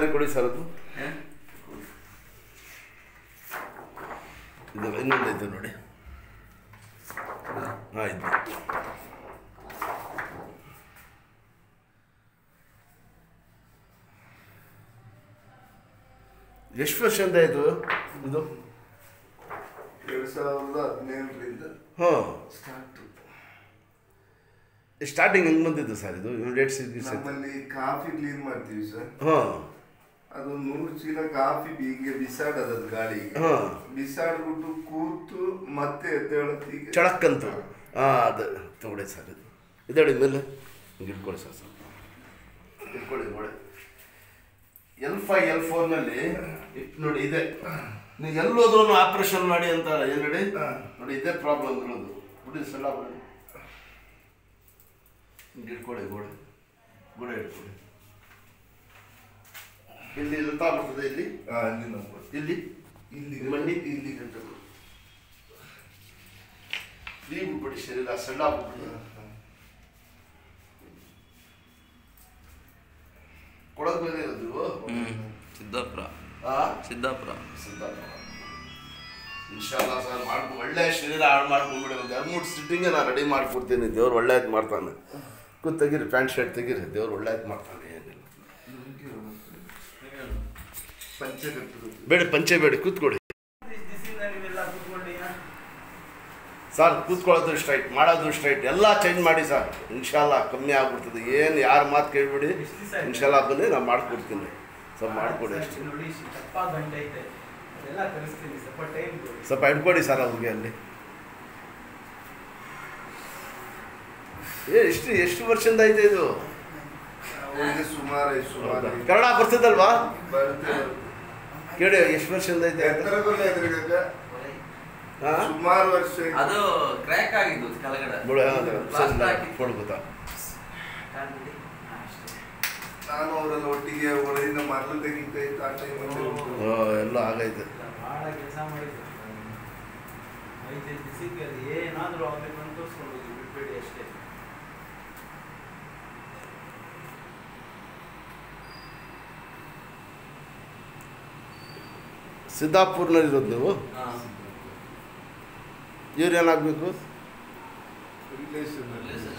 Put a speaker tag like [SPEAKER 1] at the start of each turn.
[SPEAKER 1] ಸರಿ ಕೊಡಿ ಸರ್ ಅದು. ಇದು ಇನ್ನೊಂದೈತೆ ನೋಡಿ. ಹಾಂ ಇದು ಎಷ್ಟು ವರ್ಷದಿಂದ ಇದು ಇದು?
[SPEAKER 2] ಎರಡು ಸಾವಿರದ ಹದಿನೇಳರಿಂದ
[SPEAKER 1] ಹಾಂ.
[SPEAKER 2] ಸ್ಟಾರ್ಟ್
[SPEAKER 1] ಸ್ಟಾರ್ಟಿಂಗ್ ಹೆಂಗ್ ಬಂದಿದ್ದು ಸರ್ ಇದು? ಡೇಟ್ ಸಿಗ್ಸ್
[SPEAKER 2] ನಮ್ಮಲ್ಲಿ ಕಾಫಿ ಕ್ಲೀನ್ ಮಾಡ್ತೀವಿ ಸರ್.
[SPEAKER 1] ಹಾಂ.
[SPEAKER 2] ಅದು ನೂರು ಚೀಲ ಕಾಫಿ ಹೀಗೆ ಬಿಸಾಡೋದು
[SPEAKER 1] ಹಾ.
[SPEAKER 2] ಬಿಸಾಡ್ಬಿಟ್ಟು ಕೂತು ಮತ್ತೆ ಎದ್ದೇಳತ್ತೀಗ
[SPEAKER 1] ಚಳಕ್ಕಂತ. ಹಾಂ ಅದು ತಗೊಳ್ಳಿ ಸರ್ ಇದು. ಇದೇಳಿ ಮೇಲೆ. ಇಟ್ಕೊಳ್ಳಿ ಸರ್ ಸರ್ ಇಟ್ಕೊಳ್ಳಿ ನೋಡಿ ಎಲ್ ಫೈ ಎಲ್ ಫೋರ್ನಲ್ಲಿ ನೋಡಿ ಇದೆ. ನೀವು ಎಲ್ಲೋದ್ರೂ ಆಪ್ರೇಷನ್ ಮಾಡಿ ಅಂತ ಏನು ಹೇಳಿ
[SPEAKER 2] ಹಾ.
[SPEAKER 1] ನೋಡಿ ಇದೇ ಪ್ರಾಬ್ಲಮ್ ಇರೋದು. ಬಿಡಿ ಸಲ ಮಾಡಿ ಇಟ್ಕೊಳ್ಳಿ ಗೋಡೆ ಗೋಡೆ ಇಟ್ಕೊಳ್ಳಿ. ಇಲ್ಲಿ ಇರುತ್ತಾ ಬರ್ತದೆ ಇಲ್ಲಿ? ಇಲ್ಲಿ?
[SPEAKER 2] ಇಲ್ಲಿ
[SPEAKER 1] ಮಣ್ಣಿ
[SPEAKER 2] ಇಲ್ಲಿ ಗಂಟೆ
[SPEAKER 1] ಇಲ್ಲಿ ಬಿಟ್ಬಿಡಿ ಶರೀರ ಸಣ್ಣ ಬಿಟ್ಬಿಡಿ ಕೊಡೋದು ಬೇರೆ ಇರೋದು ಸಿದ್ದಾಪುರ
[SPEAKER 3] ಸಿದ್ದಾಪುರ.
[SPEAKER 1] ಆ?
[SPEAKER 3] ಸಿದ್ದಾಪುರ.
[SPEAKER 1] ಇನ್ಶಾಲ್ಲ ಸರ್ ಮಾಡ್ಕೊ ಒಳ್ಳೆ ಶರೀರ ಹಾಳು ಮಾಡ್ಕೊಂಡ್ಬಿಡಿ. ಒಂದು ಎರಡು ಮೂರು ಸಿಟ್ಟಿಂಗೆ ನಾನು ರೆಡಿ ಮಾಡ್ಕೊಡ್ತೀನಿ. ದೇವ್ರು ಒಳ್ಳೆಯದು ಮಾಡ್ತಾನೆ. ಕೂತ್ ತೆಗೀರಿ ಪ್ಯಾಂಟ್ ಶರ್ಟ್ ತೆಗೀರಿ. ದೇವ್ರು ಒಳ್ಳೆಯದು ಮಾಡ್ತಾನೆ. ಬೇಡಿ ಪಂಚೆ ಬೇಡಿ ಕೂತ್ಕೊಡಿ. ಸರ್ ಕೂತ್ಕೊಳ್ಳೋದು ಸ್ಟ್ರೈಟ್ ಮಾಡೋದು ಸ್ಟ್ರೈಟ್ ಎಲ್ಲ ಚೇಂಜ್ ಮಾಡಿ ಸರ್. ಇನ್ಶಾಲ್ಲ ಕಮ್ಮಿ ಆಗ್ಬಿಡ್ತದೆ. ಏನು ಯಾರ ಮಾತು ಕೇಳಿಬಿಡಿ. ಇನ್ಶಾಲ್ಲ ಬನ್ನಿ ನಾನು ಮಾಡ್ಕೊಡ್ತೀನಿ. ಸ್ವಲ್ಪ ಮಾಡಿಕೊಡಿ ಅಷ್ಟೇ.
[SPEAKER 4] ನೋಡಿ ದಪ್ಪ ಗಂಟೆ ಐತೆ. ಅದೆಲ್ಲ ಕಲಿಸ್ತೀನಿ ಸ್ವಲ್ಪ ಟೈಮ್ ಕೊಡಿ.
[SPEAKER 1] ಸ್ವಲ್ಪ ಇಟ್ಕೊಡಿ ಸರ್ ಅವ್ರಿಗೆ ಅಲ್ಲಿ. ಏ ಎಷ್ಟು ಎಷ್ಟು ವರ್ಷದಿಂದ ಐತೆ ಇದು?
[SPEAKER 2] ಸುಮಾರು
[SPEAKER 1] ಕನ್ನಡ ಬರ್ತಿದ್ದಲ್ವಾ?
[SPEAKER 2] ಬರುತ್ತೆ
[SPEAKER 1] ಕೇಳಿ ಎಷ್ಟು ವರ್ಷದಿಂದ ಐತೆ?
[SPEAKER 2] ಸುಮಾರು ವರ್ಷ
[SPEAKER 3] ಅದು ಕ್ರ್ಯಾಕ್ ಆಗಿದ್ದು ಕೆಳಗಡೆ.
[SPEAKER 2] ನಾನು ಅವರೆಲ್ಲ ಒಟ್ಟಿಗೆ ಒಳಗಿಂದ ಮರಳು ಆ ಟೈಮಲ್ಲಿ
[SPEAKER 1] ಎಲ್ಲ ಆಗೈತೆ.
[SPEAKER 4] ಭಾಳ ಕೆಲಸ ಮಾಡಿದ್ರು. ದಿವಸಕ್ಕೆ ಏನಾದರೂ ತೋರಿಸ್ಕೊಂಡು ಬಿಟ್ಬೇಡಿ.
[SPEAKER 1] ಸಿದ್ದಾಪುರ್ನಲ್ಲಿರೋದು ನೀವು
[SPEAKER 3] ಹಾ.
[SPEAKER 1] ಇವ್ರು ಏನಾಗಬೇಕು
[SPEAKER 2] ರಿಲೇಷನ್
[SPEAKER 3] Relation.